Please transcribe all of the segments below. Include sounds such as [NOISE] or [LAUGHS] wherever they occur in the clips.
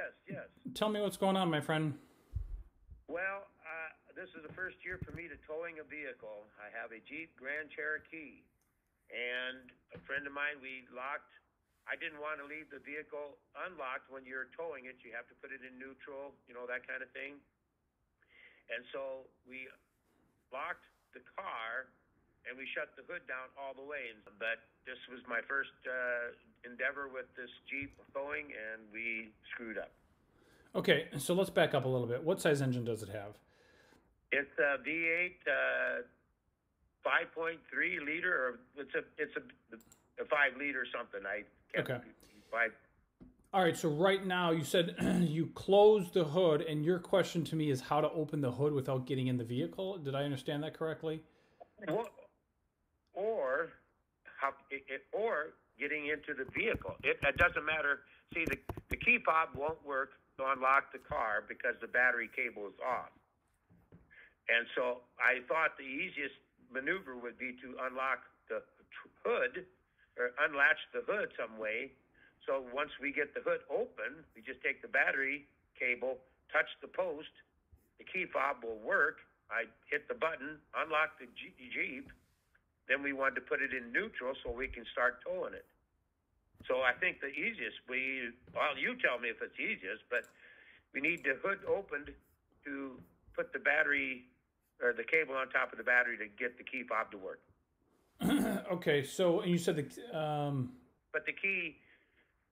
Yes, yes. Tell me what's going on, my friend. Well, uh, this is the first year for me to towing a vehicle. I have a Jeep Grand Cherokee, and a friend of mine, we locked. I didn't want to leave the vehicle unlocked when you're towing it. You have to put it in neutral, you know, that kind of thing. And so we locked the car and we shut the hood down all the way. But this was my first uh, endeavor with this Jeep Boeing, and we screwed up. Okay, so let's back up a little bit. What size engine does it have? It's a V8, uh, 5.3 liter, or it's a it's a, a five liter something. I can't, Okay. Five. All right, so right now you said [CLEARS THROAT] you closed the hood, and your question to me is how to open the hood without getting in the vehicle. Did I understand that correctly? Or, or how it, it, or getting into the vehicle. It, it doesn't matter. See, the the key fob won't work to unlock the car because the battery cable is off. And so I thought the easiest maneuver would be to unlock the hood or unlatch the hood some way. So once we get the hood open, we just take the battery cable, touch the post, the key fob will work. I hit the button, unlock the Jeep. Then we wanted to put it in neutral so we can start towing it. So I think the easiest we well, you tell me if it's easiest, but we need the hood opened to put the battery or the cable on top of the battery to get the key fob to work. [CLEARS THROAT] okay, so and you said the um, But the key,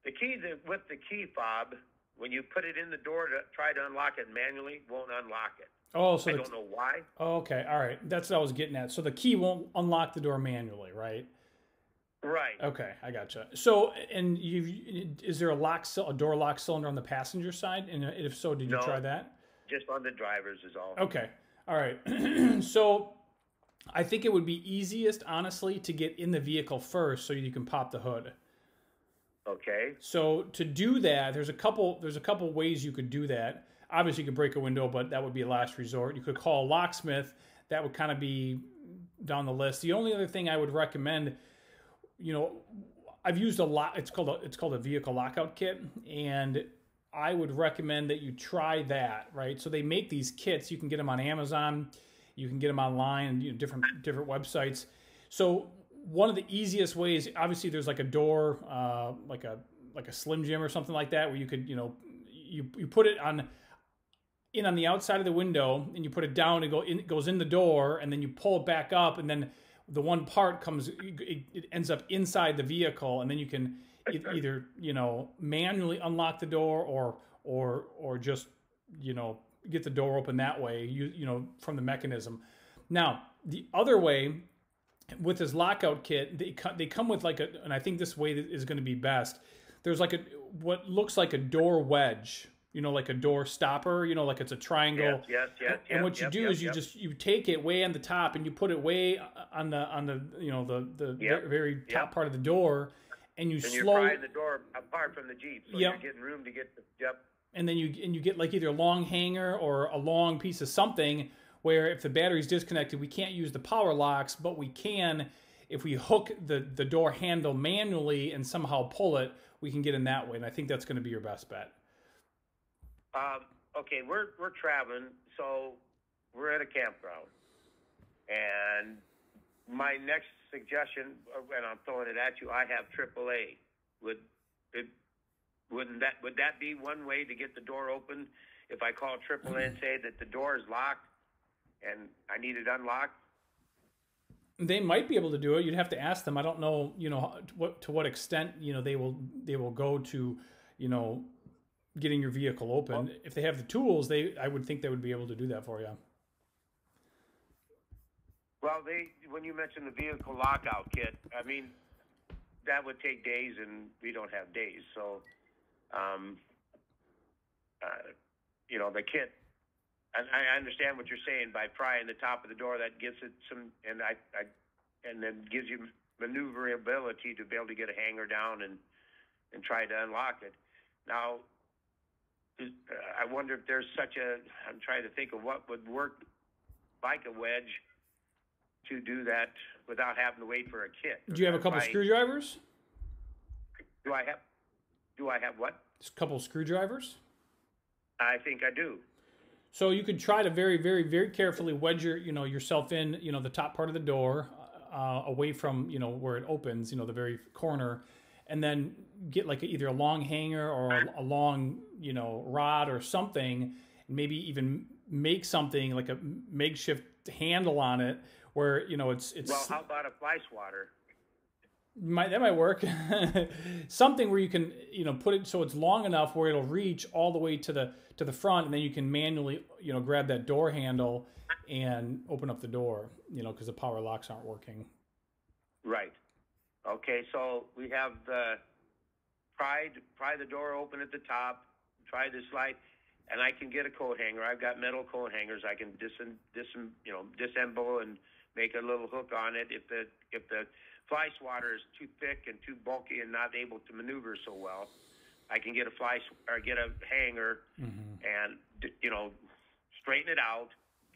the key that with the key fob, when you put it in the door to try to unlock it manually, won't unlock it. oh, so I the, don't know why. oh, okay, all right, that's what I was getting at. So the key won't unlock the door manually, right? Right. Okay, I gotcha. So, and you is there a lock, a door lock cylinder on the passenger side? And if so, did you No. try that? Just on the drivers is all. Okay. All right. [CLEARS THROAT] so I think it would be easiest, honestly, to get in the vehicle first so you can pop the hood. Okay. So to do that, there's a couple there's a couple ways you could do that. Obviously, you could break a window, but that would be a last resort. You could call a locksmith. That would kind of be down the list. The only other thing I would recommend, you know, I've used a lot. It's called a, it's called a vehicle lockout kit, and I would recommend that you try that. Right. So they make these kits. You can get them on Amazon. You can get them online. You know, different different websites. So one of the easiest ways, obviously, there's like a door, uh, like a like a Slim Jim or something like that, where you could, you know, you you put it on in on the outside of the window, and you put it down, and go in, it goes in the door, and then you pull it back up, and then the one part comes, it, it ends up inside the vehicle, and then you can either you know manually unlock the door, or or or just you know get the door open that way, you you know from the mechanism. Now the other way with this lockout kit, they they come with like a, and I think this way is going to be best. There's like a what looks like a door wedge, you know, like a door stopper, you know, like it's a triangle. Yes. Yes. Yes. and what you yep, do yep, is you yep. just you take it way on the top and you put it way on the on the you know the the Yep, very top yep. part of the door, and you And you're slow prying the door apart from the Jeep, so Yep. you're getting room to get the. Yep. and then you and you get like either a long hanger or a long piece of something where if the battery's disconnected, we can't use the power locks, but we can if we hook the the door handle manually and somehow pull it, we can get in that way. And I think that's going to be your best bet. Um, okay, we're we're traveling, so we're at a campground, and my next suggestion, uh, and I'm throwing it at you, I have AAA. Would it, wouldn't that would that be one way to get the door open? If I call AAA and say that the door is locked and I need it unlocked, They might be able to do it. You'd have to ask them. I don't know, you know, to what to what extent you know they will they will go to, you know, getting your vehicle open. if they have the tools, they I would think they would be able to do that for you. Well, they when you mentioned the vehicle lockout kit, I mean, that would take days, and we don't have days. So, um, uh, you know, the kit. And I understand what you're saying by prying the top of the door. That gives it some, and I, I and then gives you maneuverability to be able to get a hanger down and and try to unlock it. Now, uh, I wonder if there's such a. I'm trying to think of what would work like a wedge to do that without having to wait for a kit. Do you have a couple I- screwdrivers? Do I have? Do I have what? Just a couple screwdrivers. I think I do. So you could try to very, very, very carefully wedge your, you know, yourself in, you know, the top part of the door, uh, away from, you know, where it opens, you know, the very corner, and then get like either a long hanger or a, a long, you know, rod or something, and maybe even make something like a makeshift handle on it where you know it's it's Well, how about a fly swatter? Might that might work [LAUGHS] something where you can you know put it so it's long enough where it'll reach all the way to the to the front and then you can manually you know grab that door handle and open up the door you know because the power locks aren't working Right. Okay, so we have the pry pry the door open at the top, try the slide, and I can get a coat hanger. I've got metal coat hangers. I can dis dis you know disassemble and make a little hook on it. If the if the fly swatter is too thick and too bulky and not able to maneuver so well, I can get a fly or get a hanger mm-hmm. and you know straighten it out.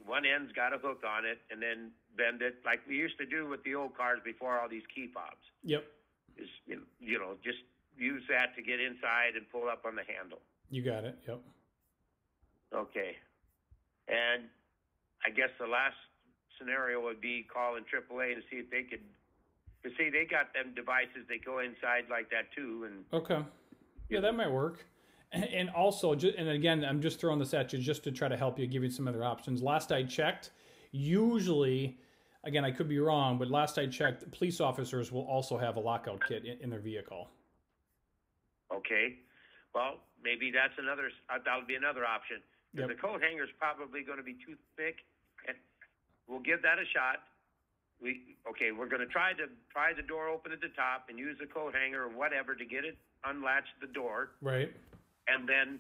One end's got a hook on it, and then bend it like we used to do with the old cars before all these key fobs. yep Is you know just use that to get inside and pull up on the handle. you got it yep Okay. And I guess the last scenario would be calling AAA to see if they could. To see, they got them devices that go inside like that too, and Okay. Yeah, that might work. And also, and again, I'm just throwing this at you just to try to help you, give you some other options. Last I checked, usually, again, I could be wrong, but last I checked, police officers will also have a lockout kit in, in their vehicle. okay. Well, maybe that's another. Uh, that'll be another option. Yep. The coat hanger's probably going to be too thick, and we'll give that a shot. We okay. We're going to try to pry the door open at the top and use the coat hanger or whatever to get it unlatch the door. Right. And then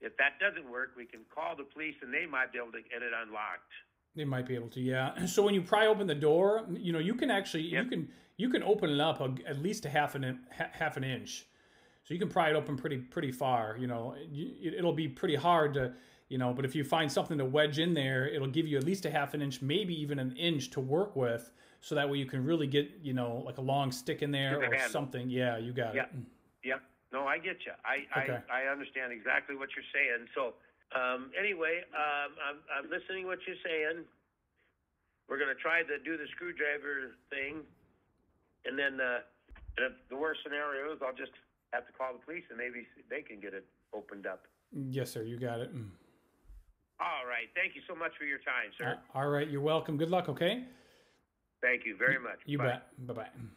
if that doesn't work, we can call the police and they might be able to get it unlocked. They might be able to, yeah. [CLEARS THROAT] So when you pry open the door, you know, you can actually Yep. you can you can open it up a, at least a half an half an inch. So you can pry it open pretty pretty far. You know, it, it'll be pretty hard to you know, but if you find something to wedge in there, it'll give you at least a half an inch, maybe even an inch to work with. So that way you can really get you know like a long stick in there or handle. something. Yeah, you got Yep. it. Yep. No, I get you. I, Okay. I, I understand exactly what you're saying. So, um, anyway, um, I'm, I'm listening what you're saying. We're going to try to do the screwdriver thing. And then, uh, and if the worst scenario is I'll just have to call the police and maybe they can get it opened up. Yes, sir. You got it. All right. Thank you so much for your time, sir. All right. You're welcome. Good luck. Okay. Thank you very much. You Bye. bet. Bye bye.